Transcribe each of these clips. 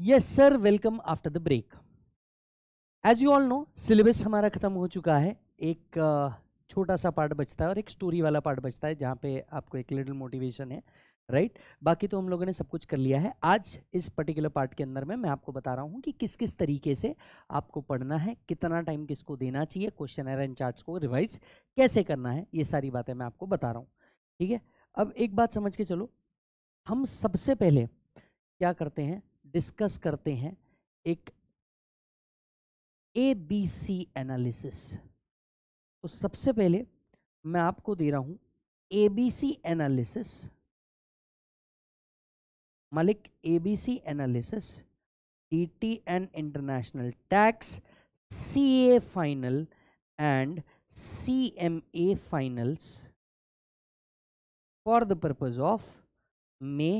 Yes sir welcome after the break as you all know syllabus हमारा खत्म हो चुका है। एक छोटा सा पार्ट बचता है और एक स्टोरी वाला पार्ट बचता है, जहाँ पे आपको एक लिटिल मोटिवेशन है राइट right? बाकी तो हम लोगों ने सब कुछ कर लिया है। आज इस पर्टिकुलर पार्ट के अंदर में मैं आपको बता रहा हूँ कि किस किस तरीके से आपको पढ़ना है, कितना टाइम किसको देना चाहिए क्वेश्चन एर एंड चार्ट्स को रिवाइज कैसे करना है, ये सारी बातें मैं आपको बता रहा हूँ। ठीक है? अब एक बात समझ के चलो। हम सबसे पहले क्या करते हैं? डिस्कस करते हैं एक ए बी सी एनालिसिस तो सबसे पहले मैं आपको दे रहा हूँ ए बी सी एनालिसिस मालिक A B C analysis D T N international tax C A final and C M A finals for the of May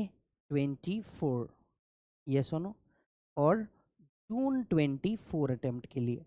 twenty 24. ये और और जून 24 अटैम्प्ट के लिए।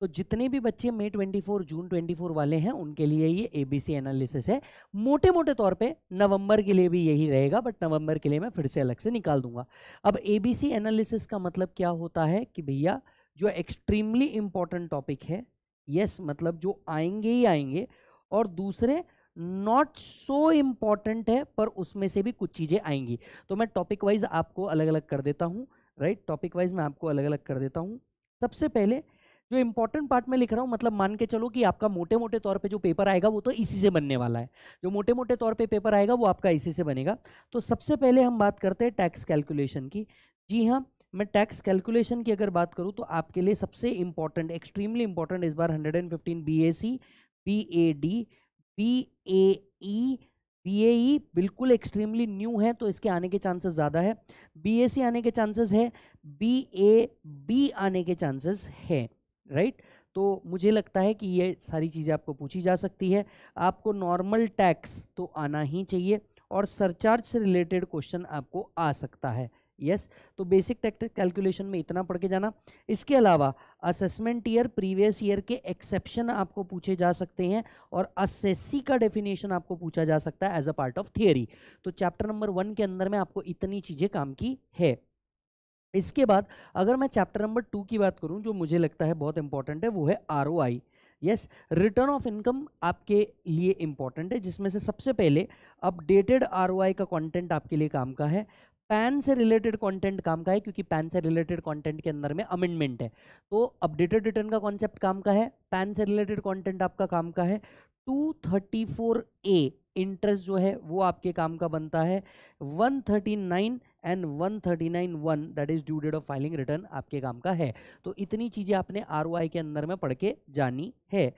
तो जितने भी बच्चे मई 24 जून 24 वाले हैं, उनके लिए ये एबीसी एनालिसिस है। मोटे मोटे तौर पे नवंबर के लिए भी यही रहेगा बट नवंबर के लिए मैं फिर से अलग से निकाल दूँगा। अब एबीसी एनालिसिस का मतलब क्या होता है कि भैया, जो एक्सट्रीमली इंपॉर्टेंट टॉपिक है यस मतलब जो आएँगे ही आएँगे, और दूसरे नॉट सो इंपॉर्टेंट है, पर उसमें से भी कुछ चीज़ें आएँगी। तो मैं टॉपिक वाइज आपको अलग अलग कर देता हूँ राइट टॉपिक वाइज मैं आपको अलग अलग कर देता हूँ। सबसे पहले, जो इंपॉर्टेंट पार्ट में लिख रहा हूँ मतलब मान के चलो कि आपका मोटे मोटे तौर पे जो पेपर आएगा, वो तो इसी से बनने वाला है। जो मोटे मोटे तौर पे पेपर आएगा, वो आपका इसी से बनेगा। तो सबसे पहले हम बात करते हैं टैक्स कैलकुलेशन की। जी हाँ मैं टैक्स कैलकुलेशन की अगर बात करूँ तो आपके लिए सबसे इंपॉर्टेंट एक्सट्रीमली इंपॉर्टेंट इस बार hundred and fifteen B A C B A D B A E B A E बिल्कुल एक्सट्रीमली न्यू है तो इसके आने के चांसेस ज़्यादा है। बी ए सी आने के चांसेस है बी ए बी आने के चांसेस है राइट तो मुझे लगता है कि ये सारी चीज़ें आपको पूछी जा सकती है। आपको नॉर्मल टैक्स तो आना ही चाहिए, और सरचार्ज से रिलेटेड क्वेश्चन आपको आ सकता है। यस तो बेसिक टैक्स कैलकुलेशन में इतना पढ़ के जाना। इसके अलावा असेसमेंट ईयर प्रीवियस ईयर के एक्सेप्शन आपको पूछे जा सकते हैं और असेसी का डेफिनेशन आपको पूछा जा सकता है as a part of theory तो चैप्टर नंबर वन के अंदर में आपको इतनी चीज़ें काम की है। इसके बाद, अगर मैं चैप्टर नंबर टू की बात करूँ, जो मुझे लगता है बहुत इंपॉर्टेंट है, वो है R O I yes return of income आपके लिए इंपॉर्टेंट है, जिसमें से सबसे पहले अपडेटेड आरओआई का कंटेंट आपके लिए काम का है। पैन से रिलेटेड कंटेंट काम का है, क्योंकि पैन से रिलेटेड कंटेंट के अंदर में अमेंडमेंट है। तो अपडेटेड रिटर्न का कॉन्सेप्ट काम का है, पैन से रिलेटेड कंटेंट आपका काम का है। 234 ए इंटरेस्ट जो है, वो आपके काम का बनता है। 139 and 139 one that is due date of filing return आपके काम का है। तो इतनी चीज़ें आपने आरओआई के अंदर में पढ़ के जानी है।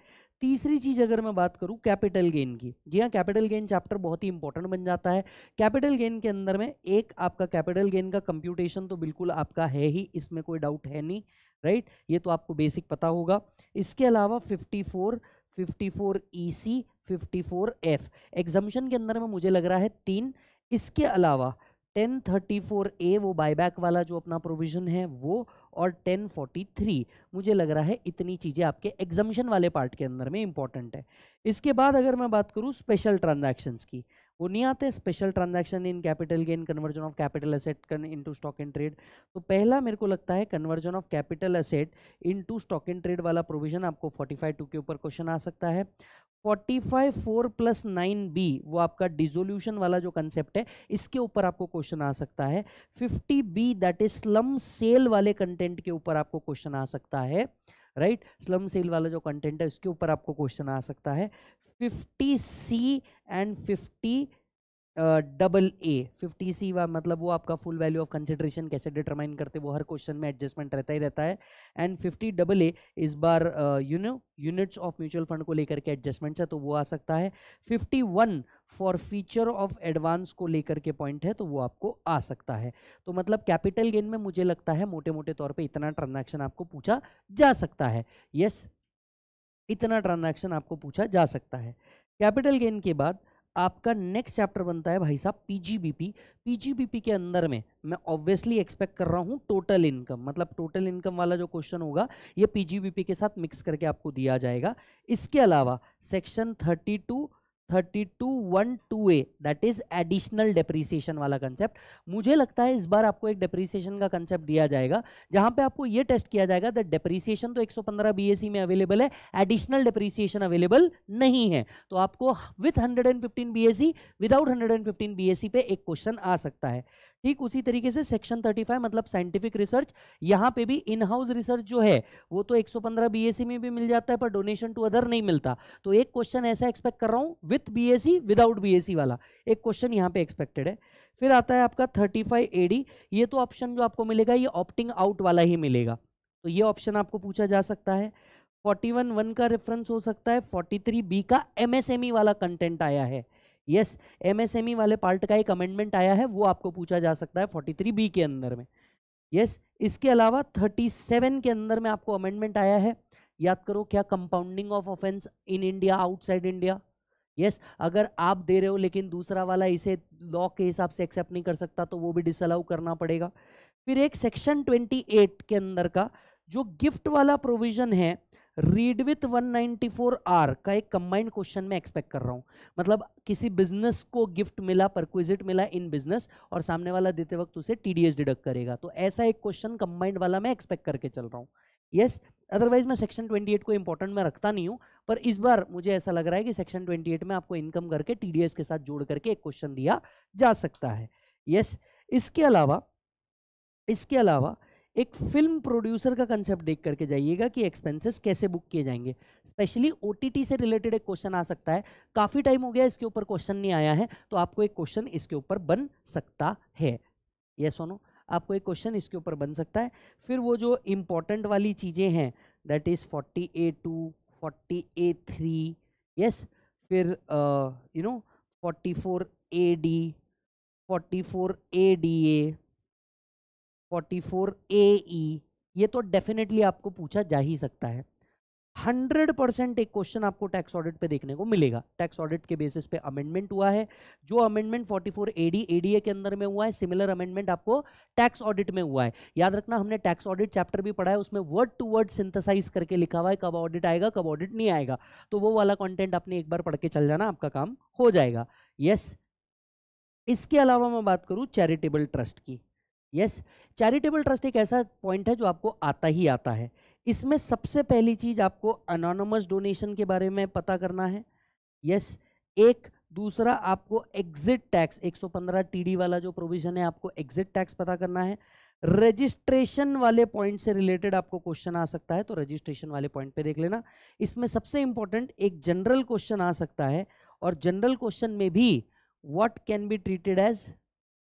तीसरी चीज़ अगर मैं बात करूँ कैपिटल गेन की, जी हाँ कैपिटल गेन चैप्टर बहुत ही इंपॉर्टेंट बन जाता है। कैपिटल गेन के अंदर में एक आपका कैपिटल गेन का कंप्यूटेशन तो बिल्कुल आपका है ही, इसमें कोई डाउट है नहीं राइट ये तो आपको बेसिक पता होगा। इसके अलावा 54 54 ईसी 54 एफ़ एग्जामिशन के अंदर में मुझे लग रहा है तीन। इसके अलावा 1034 ए, वो बायबैक वाला जो अपना प्रोविज़न है, वो और 1043 मुझे लग रहा है इतनी चीज़ें आपके एग्जामिशन वाले पार्ट के अंदर में इंपॉर्टेंट है। इसके बाद अगर मैं बात करूँ स्पेशल ट्रांजैक्शंस की, वो नहीं आते special transaction in capital gain conversion of capital asset into stock and trade तो पहला मेरे को लगता है conversion of capital asset into stock and trade वाला प्रोविज़न आपको 45 टू के ऊपर क्वेश्चन आ सकता है। 45 फोर प्लस नाइन बी, वो आपका डिजोल्यूशन वाला जो कंसेप्ट है, इसके ऊपर आपको क्वेश्चन आ सकता है। 50 B that is slump sale वाले कंटेंट के ऊपर आपको क्वेश्चन आ सकता है राइट स्लम सेल वाला जो कंटेंट है, उसके ऊपर आपको क्वेश्चन आ सकता है। 50 C and 50 double A fifty C मतलब वो आपका फुल वैल्यू ऑफ़ कंसिडरेशन कैसे डिटरमाइन करते वो हर क्वेश्चन में एडजस्टमेंट रहता ही रहता है। एंड फिफ्टी डबल ए इस बार you know units of mutual fund को लेकर के एडजस्टमेंट्स है तो वो आ सकता है। Fifty one forfeiture of advance को लेकर के पॉइंट है तो वो आपको आ सकता है। तो मतलब कैपिटल गेन में मुझे लगता है मोटे मोटे तौर पर इतना ट्रांजेक्शन आपको पूछा जा सकता है। यस yes, इतना ट्रांजेक्शन आपको पूछा जा सकता है। कैपिटल गेन के बाद आपका नेक्स्ट चैप्टर बनता है भाई साहब पीजीबीपी पीजीबीपी के अंदर में मैं ऑब्वियसली एक्सपेक्ट कर रहा हूँ टोटल इनकम मतलब टोटल इनकम वाला जो क्वेश्चन होगा, ये पीजीबीपी के साथ मिक्स करके आपको दिया जाएगा। इसके अलावा section thirty two thirty two one two A that is additional depreciation वाला कंसेप्ट मुझे लगता है इस बार आपको एक डेप्रीसिएशन का कंसेप्ट दिया जाएगा, जहाँ पे आपको ये टेस्ट किया जाएगा दैट डेप्रीसिएशन तो 115 बीएसई में अवेलेबल है एडिशनल डेप्रीसिएशन अवेलेबल नहीं है. तो आपको विथ 115 सी विदाउट 115 बीएसई पे एक क्वेश्चन आ सकता है. ठीक उसी तरीके से सेक्शन 35 मतलब साइंटिफिक रिसर्च यहाँ पे भी इन हाउस रिसर्च जो है, वो तो 115 बीएससी में भी मिल जाता है, पर डोनेशन टू अदर नहीं मिलता। तो एक क्वेश्चन ऐसा एक्सपेक्ट कर रहा हूँ विथ बीएससी विदाउट बीएससी वाला। एक क्वेश्चन यहाँ पे एक्सपेक्टेड है। फिर आता है आपका 35 एडी ये तो ऑप्शन जो आपको मिलेगा, ये ऑप्टिंग आउट वाला ही मिलेगा। तो ये ऑप्शन आपको पूछा जा सकता है। 41 वन का रेफरेंस हो सकता है 43 बी का एमएसएमई वाला कंटेंट आया है। यस एमएसएमई वाले पार्ट का एक अमेंडमेंट आया है, वो आपको पूछा जा सकता है 43 बी के अंदर में। यस इसके अलावा 37 के अंदर में आपको अमेंडमेंट आया है। याद करो क्या compounding of offence in India outside India yes अगर आप दे रहे हो लेकिन दूसरा वाला इसे लॉ के हिसाब से एक्सेप्ट नहीं कर सकता तो वो भी डिसअलाउ करना पड़ेगा। फिर एक सेक्शन 28 के अंदर का, जो गिफ्ट वाला प्रोविज़न है रीड विथ 194 आर का एक कंबाइंड क्वेश्चन में एक्सपेक्ट कर रहा हूँ। मतलब किसी बिज़नेस को गिफ्ट मिला परक्विजिट मिला इन बिज़नेस और सामने वाला देते वक्त उसे टीडीएस डिडक्ट करेगा। तो ऐसा एक क्वेश्चन कंबाइंड वाला मैं एक्सपेक्ट करके चल रहा हूँ। यस अदरवाइज़ मैं सेक्शन 28 को इंपॉर्टेंट में रखता नहीं हूँ पर इस बार मुझे ऐसा लग रहा है कि सेक्शन 28 में आपको इनकम करके टीडीएस के साथ जोड़ करके एक क्वेश्चन दिया जा सकता है। यस yes, इसके अलावा इसके अलावा एक फ़िल्म प्रोड्यूसर का कंसेप्ट देख करके जाइएगा कि एक्सपेंसेस कैसे बुक किए जाएँगे। स्पेशली ओटीटी से रिलेटेड एक क्वेश्चन आ सकता है। काफ़ी टाइम हो गया, इसके ऊपर क्वेश्चन नहीं आया है तो आपको एक क्वेश्चन इसके ऊपर बन सकता है। ये सोनो आपको एक क्वेश्चन इसके ऊपर बन सकता है। फिर वो जो इम्पोर्टेंट वाली चीज़ें हैं that is forty A two forty A three yes फिर you know forty four A D forty four A D A 44 A E ये तो डेफिनेटली आपको पूछा जा ही सकता है। 100 परसेंट एक क्वेश्चन आपको टैक्स ऑडिट पे देखने को मिलेगा। टैक्स ऑडिट के बेसिस पे अमेंडमेंट हुआ है। जो अमेंडमेंट 44 एडी एडीए के अंदर में हुआ है सिमिलर अमेंडमेंट आपको टैक्स ऑडिट में हुआ है। याद रखना, हमने टैक्स ऑडिट चैप्टर भी पढ़ा है, उसमें वर्ड टू वर्ड सिंथेसाइज करके लिखा हुआ है, कब ऑडिट आएगा, कब ऑडिट नहीं आएगा। तो वो वाला कॉन्टेंट आपने एक बार पढ़ के चल जाना, आपका काम हो जाएगा। Yes yes. इसके अलावा मैं बात करूँ चैरिटेबल ट्रस्ट की। यस चैरिटेबल ट्रस्ट एक ऐसा पॉइंट है जो आपको आता ही आता है। इसमें सबसे पहली चीज़ आपको अनोनमस डोनेशन के बारे में पता करना है। यस एक दूसरा आपको एग्जिट टैक्स 115 टीडी वाला जो प्रोविज़न है, आपको एग्जिट टैक्स पता करना है। रजिस्ट्रेशन वाले पॉइंट से रिलेटेड आपको क्वेश्चन आ सकता है तो रजिस्ट्रेशन वाले पॉइंट पे देख लेना। इसमें सबसे इंपॉर्टेंट एक जनरल क्वेश्चन आ सकता है, और जनरल क्वेश्चन में भी what can be treated as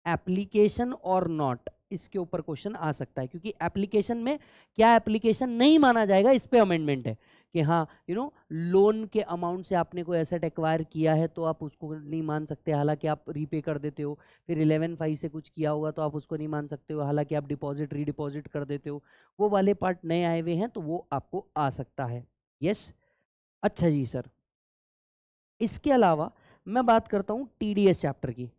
application और नॉट, इसके ऊपर क्वेश्चन आ सकता है, क्योंकि एप्लीकेशन में क्या एप्लीकेशन नहीं माना जाएगा, इस पर अमेंडमेंट है कि हाँ यू नो लोन के अमाउंट से आपने कोई एसेट एक्वायर किया है तो आप उसको नहीं मान सकते, हालाँकि आप रीपे कर देते हो, फिर इलेवन फाइव से कुछ किया होगा तो आप उसको नहीं मान सकते हो, हालाँकि आप डिपॉजिट रीडिपॉजिट कर देते हो, वो वाले पार्ट नए आए हुए हैं तो वो आपको आ सकता है। यस अच्छा जी सर इसके अलावा मैं बात करता हूँ टी चैप्टर की।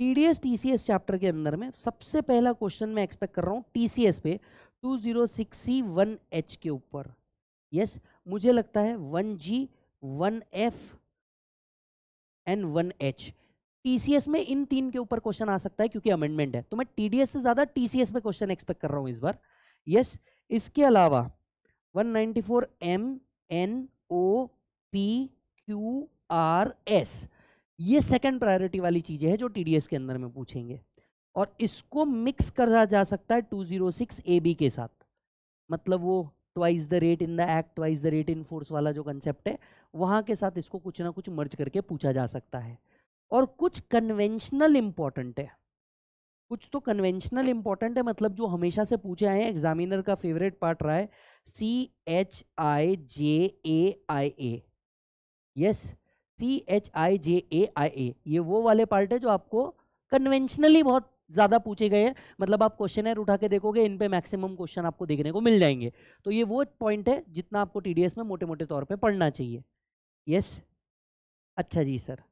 टीडीएस टीसीएस चैप्टर के अंदर में सबसे पहला क्वेश्चन मैं एक्सपेक्ट कर रहा हूँ टीसीएस पे 206 सी वन एच के ऊपर। यस मुझे लगता है one G one F and one H TCS में इन तीन के ऊपर क्वेश्चन आ सकता है क्योंकि अमेंडमेंट है। तो मैं टीडीएस से ज़्यादा टीसीएस में क्वेश्चन एक्सपेक्ट कर रहा हूँ इस बार। यस इसके अलावा 194 M N O P Q R S ये सेकंड प्रायोरिटी वाली चीज़ें हैं जो टीडीएस के अंदर में पूछेंगे। और इसको मिक्स करा जा सकता है 206 एबी के साथ। मतलब वो twice the rate in the act twice the rate in force वाला जो कंसेप्ट है, वहाँ के साथ इसको कुछ ना कुछ मर्ज करके पूछा जा सकता है। और कुछ कन्वेंशनल इंपॉर्टेंट है। कुछ तो कन्वेंशनल इंपॉर्टेंट है मतलब जो हमेशा से पूछे आए हैं एग्जामिनर का फेवरेट पार्ट रहा है C H I J A I A yes C H I J A I A ये वो वाले पार्ट है जो आपको कन्वेंशनली बहुत ज़्यादा पूछे गए हैं। मतलब आप क्वेश्चन उठा के देखोगे, इन पे मैक्सिमम क्वेश्चन आपको देखने को मिल जाएँगे। तो ये वो पॉइंट है जितना आपको टीडीएस में मोटे मोटे तौर पे पढ़ना चाहिए। यस अच्छा जी सर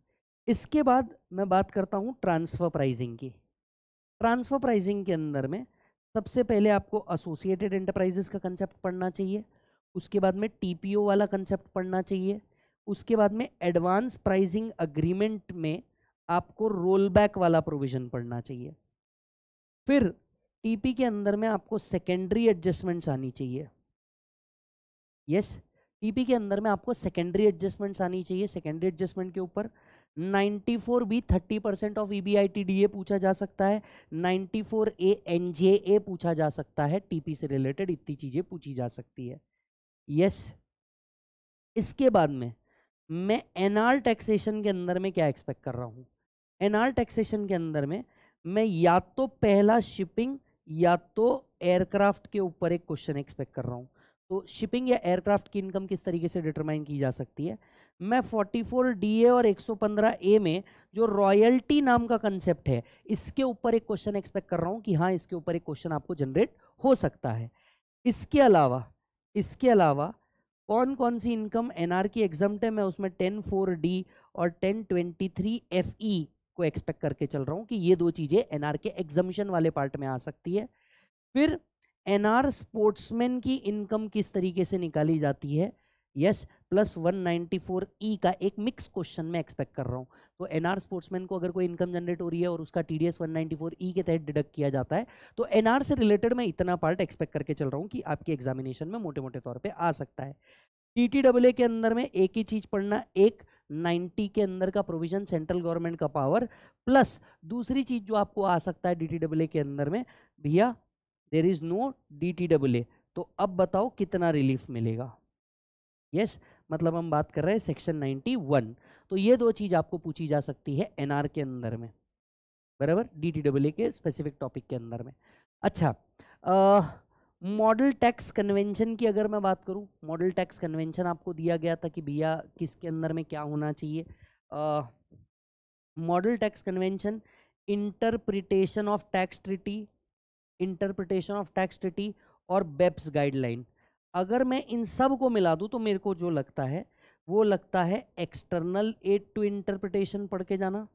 इसके बाद मैं बात करता हूँ ट्रांसफ़र प्राइजिंग की। ट्रांसफ़र प्राइजिंग के अंदर में सबसे पहले आपको एसोसिएटेड एंटरप्राइजेस का कंसेप्ट पढ़ना चाहिए। उसके बाद में टीपीओ वाला कंसेप्ट पढ़ना चाहिए। उसके बाद में एडवांस प्राइसिंग अग्रीमेंट में आपको रोल बैक वाला प्रोविज़न पढ़ना चाहिए। फिर टीपी के अंदर में आपको सेकेंडरी एडजस्टमेंट्स आनी चाहिए। यस टीपी के अंदर में आपको सेकेंडरी एडजस्टमेंट्स आनी चाहिए। सेकेंडरी एडजस्टमेंट के ऊपर 94 बी 30 परसेंट ऑफ़ ईबीआईटीडीए पूछा जा सकता है 94 ए एनजेए पूछा जा सकता है टीपी से रिलेटेड इतनी चीज़ें पूछी जा सकती है। यस yes, इसके बाद में मैं एनआर टैक्सेशन के अंदर में क्या एक्सपेक्ट कर रहा हूँ? एनआर टैक्सेशन के अंदर में मैं या तो पहला शिपिंग या तो एयरक्राफ्ट के ऊपर एक क्वेश्चन एक्सपेक्ट कर रहा हूँ। तो शिपिंग या एयरक्राफ्ट की इनकम किस तरीके से डिटरमाइन की जा सकती है? मैं 44 डी और 115 ए में जो रॉयल्टी नाम का कंसेप्ट है, इसके ऊपर एक क्वेश्चन एक्सपेक्ट कर रहा हूँ कि हाँ इसके ऊपर एक क्वेश्चन आपको जनरेट हो सकता है। इसके अलावा इसके अलावा कौन कौन सी इनकम एनआर की एग्ज़ाम है? मैं उसमें टेन फोर डी और ten twenty three F E को एक्सपेक्ट करके चल रहा हूँ कि ये दो चीज़ें एनआर के एग्जामिशन वाले पार्ट में आ सकती है। फिर एनआर स्पोर्ट्समैन की इनकम किस तरीके से निकाली जाती है? यस प्लस 194 ई का एक मिक्स क्वेश्चन में एक्सपेक्ट कर रहा हूँ। तो एनआर स्पोर्ट्समैन को अगर कोई इनकम जनरेट हो रही है और उसका टीडीएस 194 ई के तहत डिडक्ट किया जाता है तो एनआर से रिलेटेड मैं इतना पार्ट एक्सपेक्ट करके चल रहा हूँ कि आपके एग्जामिनेशन में मोटे मोटे तौर पर आ सकता है। टी के अंदर में एक ही चीज़ पढ़ना, एक 90 के अंदर का प्रोविज़न सेंट्रल गवर्नमेंट का पावर प्लस दूसरी चीज़ जो आपको आ सकता है डी के अंदर में, भैया देर इज़ नो डी तो अब बताओ कितना रिलीफ मिलेगा। यस मतलब हम बात कर रहे हैं सेक्शन 91 तो ये दो चीज़ आपको पूछी जा सकती है एनआर के अंदर में। बराबर? डी टी डब्ल्यू के स्पेसिफिक टॉपिक के अंदर में। अच्छा मॉडल टैक्स कन्वेंशन की अगर मैं बात करूँ मॉडल टैक्स कन्वेंशन आपको दिया गया था कि भैया किसके अंदर में क्या होना चाहिए? Model tax convention interpretation of tax treaty interpretation of tax treaty और बेप्स गाइडलाइन अगर मैं इन सबको मिला दूँ तो मेरे को जो लगता है, वो लगता है एक्सटर्नल एड टू इंटरप्रिटेशन पढ़ के जाना।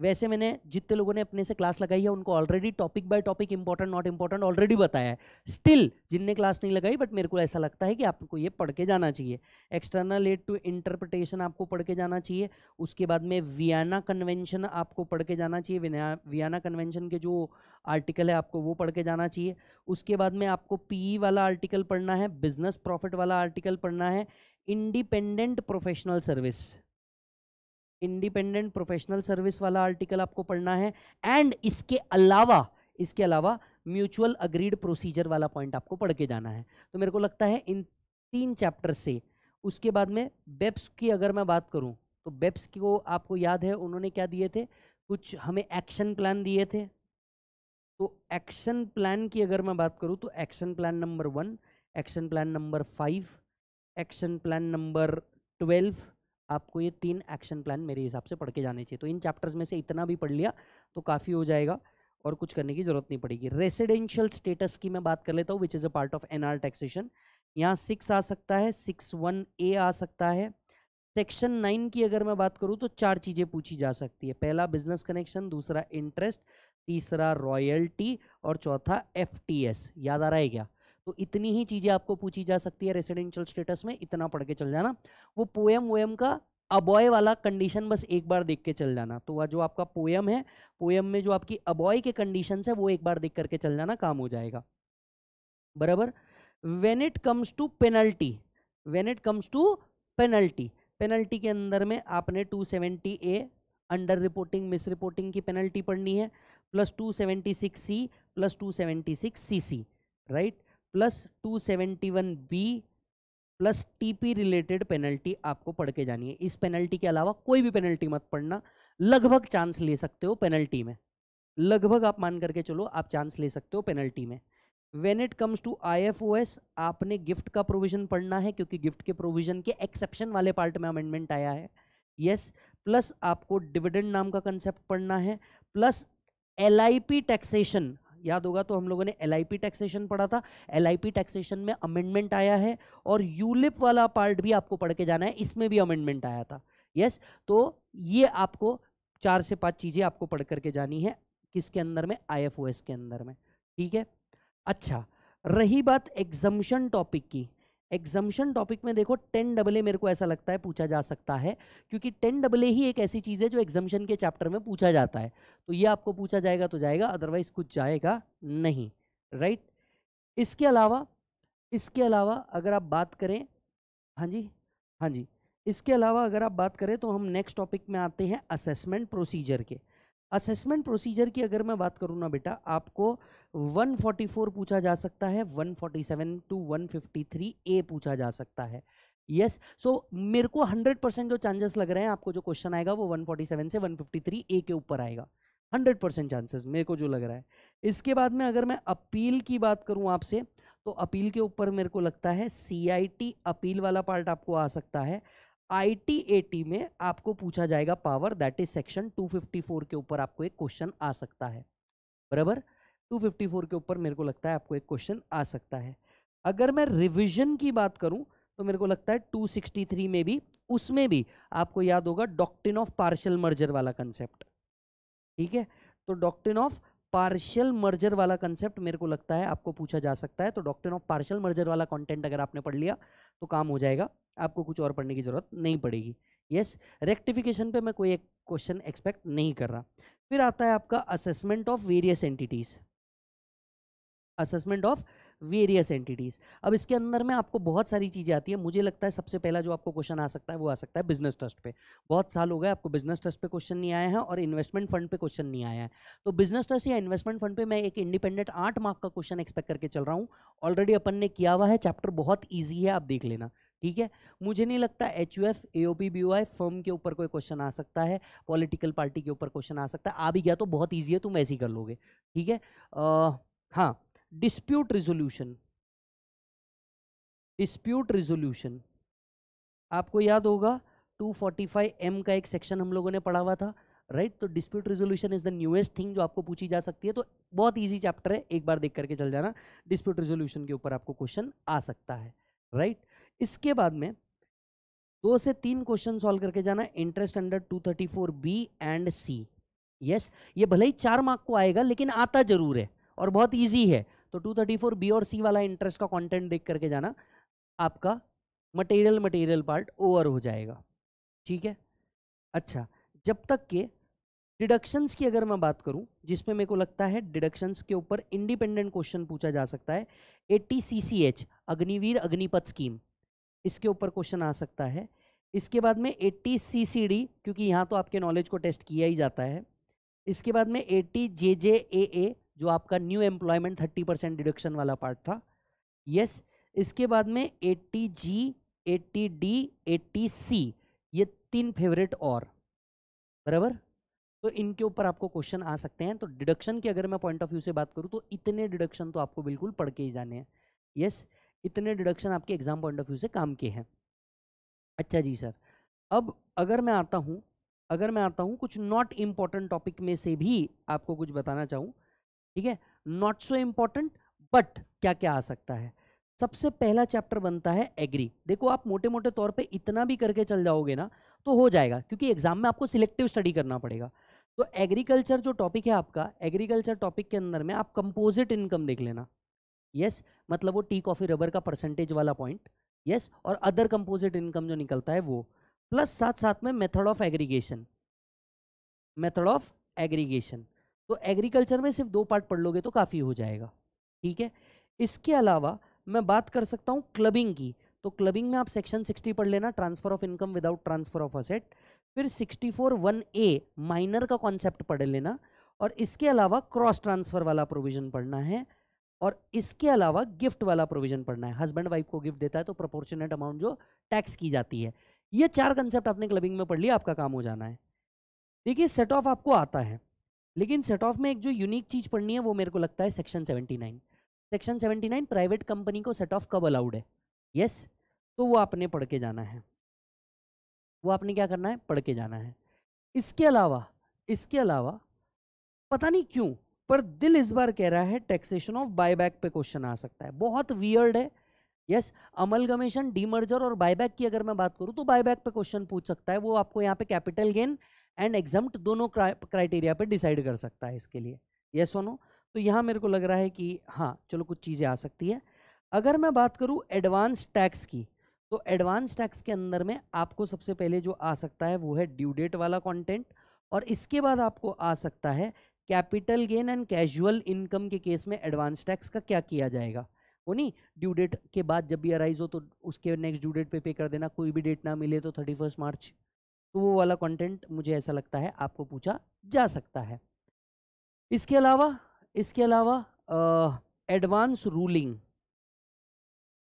वैसे मैंने जितने लोगों ने अपने से क्लास लगाई है, उनको already topic by topic important not important already बताया है। स्टिल जिनने क्लास नहीं लगाई बट मेरे को ऐसा लगता है कि आपको ये पढ़ के जाना चाहिए। एक्सटर्नल एड टू इंटरप्रिटेशन आपको पढ़ के जाना चाहिए। उसके बाद में वियाना कन्वेंशन आपको पढ़ के जाना चाहिए। वियाना कन्वेंशन के जो आर्टिकल है आपको वो पढ़ के जाना चाहिए। उसके बाद में आपको पीई वाला आर्टिकल पढ़ना है बिज़नेस प्रॉफिट वाला आर्टिकल पढ़ना है। Independent professional service independent professional service वाला आर्टिकल आपको पढ़ना है एंड इसके अलावा इसके अलावा म्यूचुअल अग्रीड प्रोसीजर वाला पॉइंट आपको पढ़ के जाना है। तो मेरे को लगता है इन तीन चैप्टर से, उसके बाद में बेप्स की अगर मैं बात करूँ तो बेप्स को आपको याद है, उन्होंने क्या दिए थे? कुछ हमें एक्शन प्लान दिए थे। तो एक्शन प्लान की अगर मैं बात करूँ तो action plan number one action plan number five action plan number twelve आपको ये तीन एक्शन प्लान मेरे हिसाब से पढ़ के जाने चाहिए। तो इन चैप्टर्स में से इतना भी पढ़ लिया तो काफ़ी हो जाएगा और कुछ करने की ज़रूरत नहीं पड़ेगी। रेसिडेंशियल स्टेटस की मैं बात कर लेता हूँ which is a part of NR taxation यहाँ सिक्स आ सकता है सिक्स वन ए आ सकता है। सेक्शन नाइन की अगर मैं बात करूँ तो चार चीज़ें पूछी जा सकती है। पहला बिज़नेस कनेक्शन दूसरा इंटरेस्ट तीसरा रॉयल्टी और चौथा एफटीएस याद आ रहा है क्या? तो इतनी ही चीज़ें आपको पूछी जा सकती है रेसिडेंशियल स्टेटस में, इतना पढ़ के चल जाना। वो पोएम वोएम का अबॉय वाला कंडीशन बस एक बार देख के चल जाना। तो जो आपका पोएम है पोएम में जो आपकी अबॉय के कंडीशन है, वो एक बार देख करके चल जाना, काम हो जाएगा। बराबर? When it comes to penalty when it comes to penalty penalty के अंदर में आपने 270 A under reporting misreporting की पेनल्टी पढ़नी है plus 276 C plus 276 C C right plus two seventy one B plus TP related penalty आपको पढ़ के जानी है। इस पेनल्टी के अलावा कोई भी पेनल्टी मत पढ़ना। लगभग चांस ले सकते हो पेनल्टी में। लगभग आप मान करके चलो आप चांस ले सकते हो पेनल्टी में। When it comes to I F O S आपने गिफ्ट का प्रोविज़न पढ़ना है क्योंकि गिफ्ट के प्रोविज़न के एक्सेप्शन वाले पार्ट में अमेंडमेंट आया है। यस yes, प्लस आपको डिविडेंड नाम का कंसेप्ट पढ़ना है plus L I P taxation याद होगा तो हम लोगों ने एलआईपी टैक्सेशन पढ़ा था। एलआईपी टैक्सेशन में अमेंडमेंट आया है और यूलिप वाला पार्ट भी आपको पढ़ के जाना है। इसमें भी अमेंडमेंट आया था। यस तो ये आपको चार से पाँच चीज़ें आपको पढ़ करके जानी है किसके अंदर में? आई के अंदर में। ठीक है? अच्छा रही बात एग्जम्पन टॉपिक की। एग्जामेशन टॉपिक में देखो टेन डबल ए मेरे को ऐसा लगता है पूछा जा सकता है, क्योंकि टेन डबल ए ही एक ऐसी चीज़ है जो एग्जामेशन के चैप्टर में पूछा जाता है। तो ये आपको पूछा जाएगा तो जाएगा अदरवाइज़ कुछ जाएगा नहीं राइट इसके अलावा इसके अलावा अगर आप बात करें हाँ जी हाँ जी, इसके अलावा अगर आप बात करें तो हम नेक्स्ट टॉपिक में आते हैं असेसमेंट प्रोसीजर के। असेसमेंट प्रोसीजर की अगर मैं बात करूँ ना बेटा आपको 144 पूछा जा सकता है 147 टू 153 ए पूछा जा सकता है। यस yes, सो so, मेरे को 100 परसेंट जो चांसेस लग रहे हैं आपको जो क्वेश्चन आएगा वो 147 से 153 ए के ऊपर आएगा। 100 परसेंट चांसेस मेरे को जो लग रहा है। इसके बाद में अगर मैं अपील की बात करूँ आपसे तो अपील के ऊपर मेरे को लगता है सीआईटी अपील वाला पार्ट आपको आ सकता है। आईटीएटी में आपको पूछा जाएगा पावर दैट इज़ सेक्शन 254 के ऊपर आपको एक क्वेश्चन आ सकता है। बराबर? 254 के ऊपर मेरे को लगता है आपको एक क्वेश्चन आ सकता है। अगर मैं रिवीजन की बात करूँ तो मेरे को लगता है 263 में भी, उसमें भी आपको याद होगा डॉक्टिन ऑफ़ पार्शियल मर्जर वाला कंसेप्ट ठीक है? तो डॉक्टिन ऑफ़ पार्शियल मर्जर वाला कंसेप्ट मेरे को लगता है आपको पूछा जा सकता है। तो डॉक्ट्रिन ऑफ़ पार्शियल मर्जर वाला कंटेंट अगर आपने पढ़ लिया तो काम हो जाएगा, आपको कुछ और पढ़ने की ज़रूरत नहीं पड़ेगी। यस रेक्टिफिकेशन पे मैं कोई एक क्वेश्चन एक्सपेक्ट नहीं कर रहा। फिर आता है आपका assessment of various entities assessment of various entities अब इसके अंदर में आपको बहुत सारी चीज़ें आती है। मुझे लगता है सबसे पहला जो आपको क्वेश्चन आ सकता है, वो आ सकता है बिज़नेस ट्रस्ट पे। बहुत साल हो गए आपको बिज़नेस ट्रस्ट पे क्वेश्चन नहीं आया है और इन्वेस्टमेंट फंड पे क्वेश्चन नहीं आया है। तो बिज़नेस ट्रस्ट या इन्वेस्टमेंट फंड पे मैं एक इंडिपेंडेंट आठ मार्क का क्वेश्चन एक्सपेक्ट करके चल रहा हूँ। ऑलरेडी अपन ने किया हुआ है। चैप्टर बहुत ईजी है, आप देख लेना। ठीक है? मुझे नहीं लगता H U F A B I firm के ऊपर कोई क्वेश्चन आ सकता है। पॉलिटिकल पार्टी के ऊपर क्वेश्चन आ सकता है। आ भी गया तो बहुत ईजी है, तुम ऐसे ही कर लोगे। ठीक है? हाँ। डिस्प्यूट रिजोल्यूशन डिस्प्यूट रिजोल्यूशन आपको याद होगा 245 एम का एक सेक्शन हम लोगों ने पढ़ा हुआ था राइट right? तो dispute resolution is the newest thing जो आपको पूछी जा सकती है तो बहुत इजी चैप्टर है, एक बार देख करके चल जाना डिस्प्यूट रिजोल्यूशन के ऊपर आपको क्वेश्चन आ सकता है राइट right? इसके बाद में दो से तीन क्वेश्चन सॉल्व करके जाना interest under 234 B and C yes ये भले ही चार मार्क को आएगा, लेकिन आता ज़रूर है और बहुत ईजी है तो 234 बी और सी वाला इंटरेस्ट का कंटेंट देख करके जाना, आपका मटेरियल मटेरियल पार्ट ओवर हो जाएगा। ठीक है? अच्छा जब तक के डिडक्शंस की अगर मैं बात करूँ, जिसमें मेरे को लगता है डिडक्शंस के ऊपर इंडिपेंडेंट क्वेश्चन पूछा जा सकता है eighty C C H Agniveer Agnipath scheme इसके ऊपर क्वेश्चन आ सकता है। इसके बाद में एट्टी सी सी डी क्योंकि यहाँ तो आपके नॉलेज को टेस्ट किया ही जाता है। इसके बाद में eighty J J A A जो आपका new employment thirty percent deduction वाला पार्ट था। यस इसके बाद में eighty G eighty D eighty C ये तीन फेवरेट और। बराबर? तो इनके ऊपर आपको क्वेश्चन आ सकते हैं। तो डिडक्शन की अगर मैं पॉइंट ऑफ़ व्यू से बात करूँ तो इतने डिडक्शन तो आपको बिल्कुल पढ़ के ही जाने हैं। यस इतने डिडक्शन आपके एग्ज़ाम पॉइंट ऑफ़ व्यू से काम के हैं। अच्छा जी सर, अब अगर मैं आता हूँ, अगर मैं आता हूँ, कुछ नॉट इंपॉर्टेंट टॉपिक में से भी आपको कुछ बताना चाहूँ ठीक है? नॉट सो इंपॉर्टेंट बट क्या क्या आ सकता है? सबसे पहला चैप्टर बनता है एग्री देखो, आप मोटे मोटे तौर पे इतना भी करके चल जाओगे ना तो हो जाएगा, क्योंकि एग्ज़ाम में आपको सिलेक्टिव स्टडी करना पड़ेगा। तो एग्रीकल्चर जो टॉपिक है आपका एग्रीकल्चर टॉपिक के अंदर में आप कंपोजिट इनकम देख लेना। यस मतलब वो टी कॉफ़ी रबर का परसेंटेज वाला पॉइंट यस और अदर कंपोजिट इनकम जो निकलता है वो। प्लस साथ साथ में method of aggregation method of aggregation तो एग्रीकल्चर में सिर्फ़ दो पार्ट पढ़ लोगे तो काफ़ी हो जाएगा, ठीक है? इसके अलावा मैं बात कर सकता हूँ क्लबिंग की तो क्लबिंग में आप सेक्शन 60 पढ़ लेना, transfer of income without transfer of asset, फिर 64 वन ए, माइनर का कॉन्सेप्ट पढ़ लेना, और इसके अलावा क्रॉस ट्रांसफ़र वाला प्रोविज़न पढ़ना है, और इसके अलावा गिफ्ट वाला प्रोविज़न पढ़ना है। हस्बैंड वाइफ को गिफ्ट देता है तो प्रोपोर्शनेट अमाउंट जो टैक्स की जाती है। ये चार कंसेप्ट आपने क्लबिंग में पढ़ लिया, आपका काम हो जाना है। देखिए, सेट ऑफ़ आपको आता है। लेकिन सेट ऑफ़ में एक जो यूनिक चीज़ पढ़नी है, वो मेरे को लगता है section seventy nine section 79 private company को सेट ऑफ़ कब अलाउड है? Yes yes? तो वो आपने पढ़ के जाना है। वो आपने क्या करना है? पढ़ के जाना है। इसके अलावा इसके अलावा, पता नहीं क्यों, पर दिल इस बार कह रहा है टैक्सेशन ऑफ़ बायबैक पे क्वेश्चन आ सकता है। बहुत वियर्ड है। यस अमलगमेशन डीमर्जर और बायबैक की अगर मैं बात करूँ तो बायबैक पे क्वेश्चन पूछ सकता है। वो आपको यहाँ पे कैपिटल गेन एंड एग्जाम्ट दोनों क्राइटेरिया पर डिसाइड कर सकता है इसके लिए। ये yes नो? तो यहाँ मेरे को लग रहा है कि हाँ चलो कुछ चीज़ें आ सकती है। अगर मैं बात करूँ एडवांस टैक्स की तो एडवांस टैक्स के अंदर में आपको सबसे पहले जो आ सकता है वो है ड्यू डेट वाला कंटेंट और इसके बाद आपको आ सकता है capital gain and casual income के केस में एडवांस टैक्स का क्या किया जाएगा। वो नहीं, ड्यू डेट के बाद जब भी अराइज हो तो उसके नेक्स्ट ड्यू डेट पे पे कर देना, कोई भी डेट ना मिले तो थर्टी फ़र्स्ट मार्च तो वो वाला कंटेंट मुझे ऐसा लगता है आपको पूछा जा सकता है। इसके अलावा इसके अलावा एडवांस रूलिंग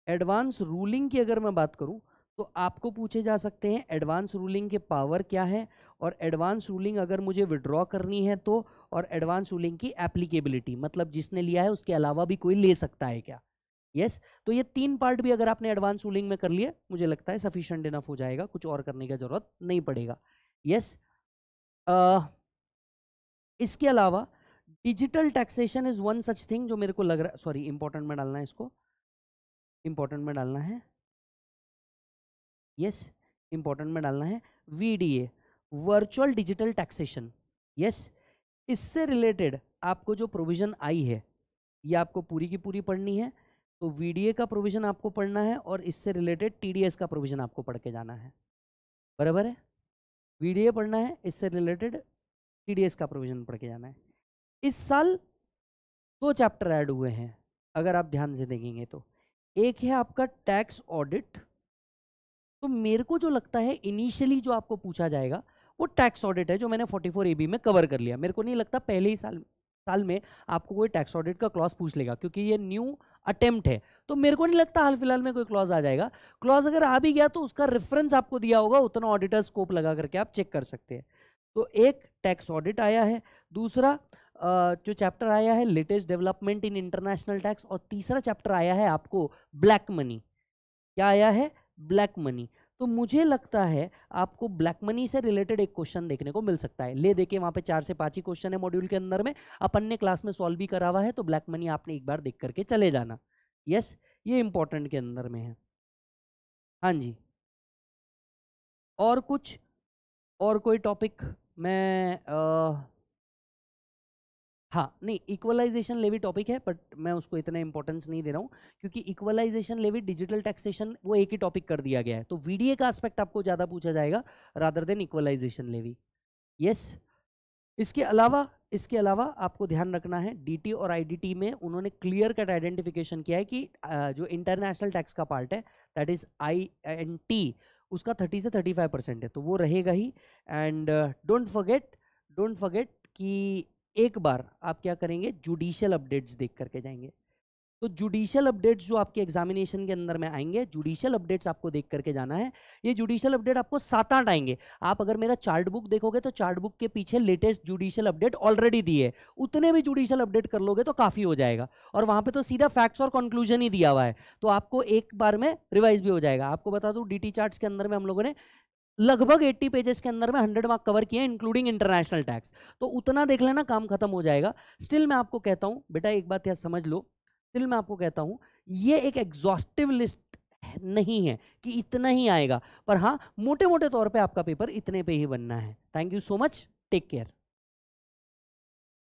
एडवांस रूलिंग की अगर मैं बात करूँ तो आपको पूछे जा सकते हैं एडवांस रूलिंग के पावर क्या है और एडवांस रूलिंग अगर मुझे विड्रॉ करनी है तो और एडवांस रूलिंग की एप्लीकेबिलिटी मतलब जिसने लिया है उसके अलावा भी कोई ले सकता है क्या? यस? तो ये तीन पार्ट भी अगर आपने एडवांस रूलिंग में कर लिए, मुझे लगता है सफिशिएंट इनफ हो जाएगा, कुछ और करने की ज़रूरत नहीं पड़ेगा। यस इसके अलावा digital taxation is one such thing जो मेरे को लग रहा है सॉरी इंपॉर्टेंट में डालना है इसको। इंपॉर्टेंट में डालना है। यस इंपॉर्टेंट में डालना है VDA virtual digital taxation yes इससे रिलेटेड आपको जो प्रोविज़न आई है, ये आपको पूरी की पूरी पढ़नी है तो वीडीए का प्रोविज़न आपको पढ़ना है और इससे रिलेटेड टीडीएस का प्रोविज़न आपको पढ़ के जाना है। बराबर है? वीडीए पढ़ना है, इससे रिलेटेड टीडीएस का प्रोविज़न पढ़ के जाना है। इस साल दो चैप्टर ऐड हुए हैं, अगर आप ध्यान से देखेंगे तो। एक है आपका टैक्स ऑडिट तो मेरे को जो लगता है इनिशियली जो आपको पूछा जाएगा, वो टैक्स ऑडिट है, जो मैंने 44 एबी में कवर कर लिया। मेरे को नहीं लगता पहले ही साल साल में आपको कोई टैक्स ऑडिट का क्लॉज पूछ लेगा, क्योंकि ये न्यू अटेम्प्ट है। तो मेरे को नहीं लगता हाल फ़िलहाल में कोई क्लॉज आ जाएगा। क्लॉज अगर आ भी गया तो उसका रेफरेंस आपको दिया होगा, उतना ऑडिटर स्कोप लगा करके आप चेक कर सकते हैं। तो एक टैक्स ऑडिट आया है। दूसरा जो चैप्टर आया है latest development in international tax और तीसरा चैप्टर आया है आपको ब्लैक मनी क्या आया है? ब्लैक मनी तो मुझे लगता है आपको ब्लैक मनी से रिलेटेड एक क्वेश्चन देखने को मिल सकता है। ले देखिए वहाँ पे चार से पाँच ही क्वेश्चन है मॉड्यूल के अंदर में। अपन ने क्लास में सॉल्व भी करा हुआ है तो ब्लैक मनी आपने एक बार देख करके चले जाना। यस ये इंपॉर्टेंट के अंदर में है। हाँ जी। और कुछ और कोई टॉपिक मैं आ, हाँ नहीं इक्वलाइजेशन लेवी टॉपिक है बट मैं उसको इतना इंपॉर्टेंस नहीं दे रहा हूँ, क्योंकि इक्वलाइजेशन लेवी डिजिटल टैक्सेशन वो एक ही टॉपिक कर दिया गया है। तो वीडीए का एस्पेक्ट आपको ज़्यादा पूछा जाएगा rather than equalisation levy yes इसके अलावा इसके अलावा आपको ध्यान रखना है डीटी और आईडीटी में उन्होंने क्लियर कट आइडेंटिफिकेशन किया है कि जो इंटरनेशनल टैक्स का पार्ट है that is I N T उसका थर्टी से थर्टी फाइव परसेंट है तो वो रहेगा ही। And don't forget don't forget कि एक बार आप क्या करेंगे, जुडिशियल अपडेट्स देख करके जाएँगे। तो जुडिशियल अपडेट्स जो आपके एग्जामिनेशन के अंदर में आएँगे, जुडिशियल अपडेट्स आपको देख करके जाना है। ये जुडिशियल अपडेट आपको सात आठ आएँगे। आप अगर मेरा चार्ट बुक देखोगे तो चार्ट बुक के पीछे लेटेस्ट जुडिशियल अपडेट ऑलरेडी दिए उतने भी जुडिशियल अपडेट कर लोगे तो काफ़ी हो जाएगा और वहाँ पर तो सीधा फैक्ट्स और कंक्लूजन ही दिया हुआ है। तो आपको एक बार में रिवाइज भी हो जाएगा। आपको बता दू डी चार्ट के अंदर में हम लोगों ने लगभग 80 पेजेस के अंदर में 100 मार्क कवर किए इंक्लूडिंग इंटरनेशनल टैक्स तो उतना देख लेना, काम खत्म हो जाएगा। स्टिल मैं आपको कहता हूँ, बेटा एक बात यार समझ लो। स्टिल मैं आपको कहता हूँ, ये एक एग्जॉस्टिव लिस्ट नहीं है कि इतना ही आएगा। पर हाँ मोटे मोटे तौर पर आपका पेपर इतने पे ही बनना है। Thank you so much take care